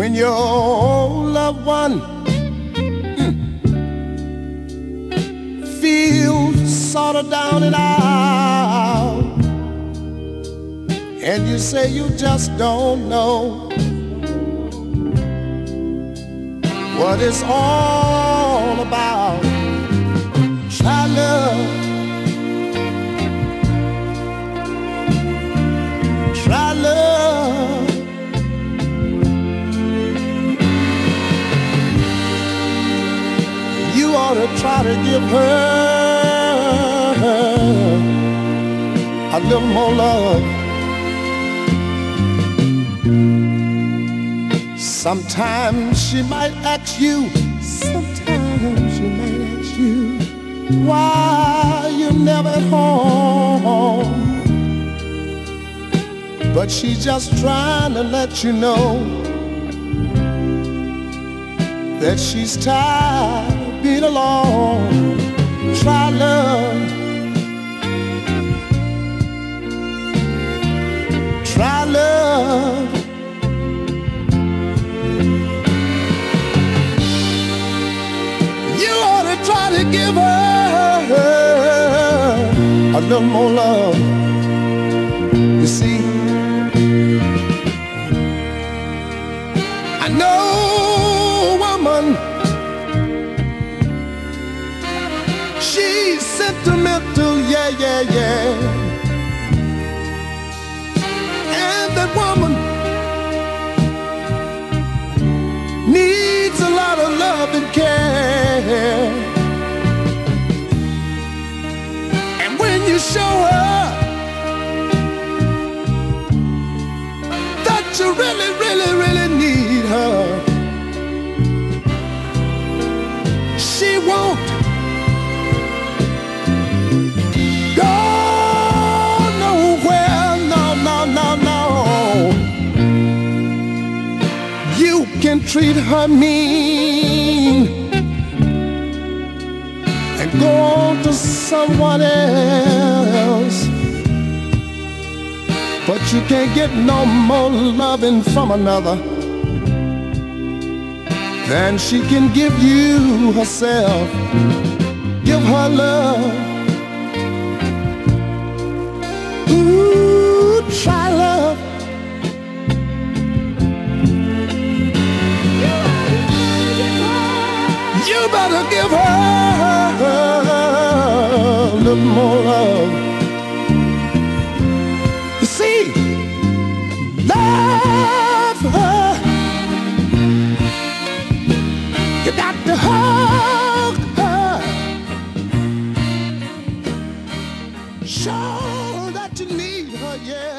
when your loved one mm, feels sort of down and out, and you say you just don't know what it's all about. Try to give her a little more love. Sometimes she might ask you, sometimes she might ask you, why you never at home. But she's just trying to let you know that she's tired being alone. Try love. Try love. You ought to try to give her a little more love. You see, I know yeah, yeah, yeah. And that woman needs a lot of love and care. And when you show her that you really, really, really need her, she won't can treat her mean and go on to someone else. But you can't get no more loving from another than she can give you herself. Give her love. could give her a little more love. You see, love her. You got to hug her. Show that you need her, yeah.